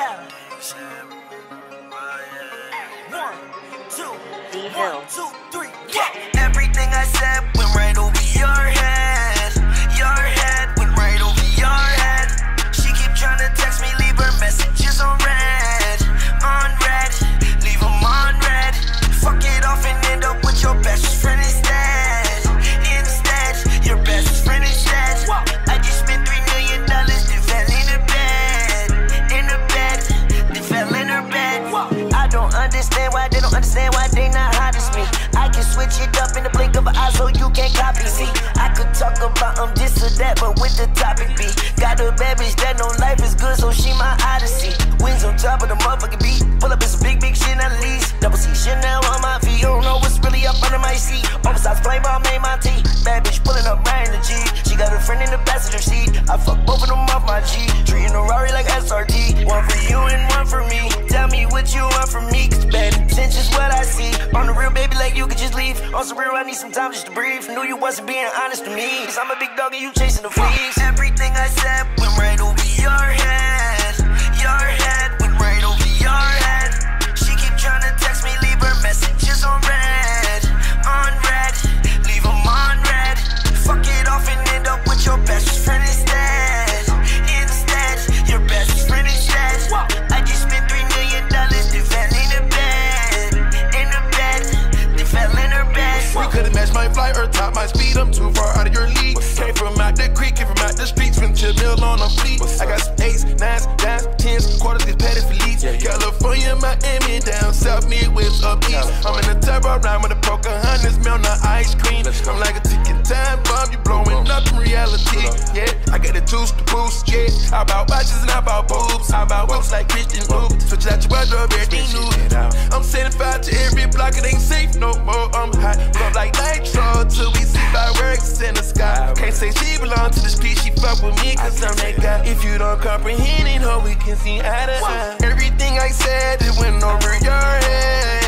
Yeah. One, two, one, two, three. Up in the blink of an eye so you can't copy me. I could talk about um this or that, but with the topic be got a bad bitch that know life is good, so she my odyssey. Wings on top of the motherfucking beat. Pull up in some big, big shit, not least. Double C Chanel on my feet. You don't know what's really up under my seat. Oversized flame ball made my tea. Bad bitch pulling up the G. She got a friend in the passenger seat. I fuck both of them off my G. Treating a Rari like SRT. Real, I need some time just to breathe. Knew you wasn't being honest to me. Cause I'm a big dog and you chasing the fleas. Everything I said went right over your head. My speed. I'm too far out of your league. Came from out the creek, came from out the streets. Spent your meal on a fleet. I got some eights, nines, dimes, tens, quarters, these petty fleets. California, Miami, down south, Midwest, up east. I'm in a turbo ride with a Pocahontas, melt the ice cream. I'm like a ticking time bomb, you blowing up in reality. Yeah, I got the juice to boost. Yeah, I bought watches and I bought boobs. I bought whoops like Christian Luke. Switch out your wardrobe, everything new. I'm setting fire to every block, it ain't safe no more. I'm hot, love like nitro belong to this piece. she fuck with me cause I'm that guy. If you don't comprehend it, ho, we can see out of eye. Everything I said, it went over your head.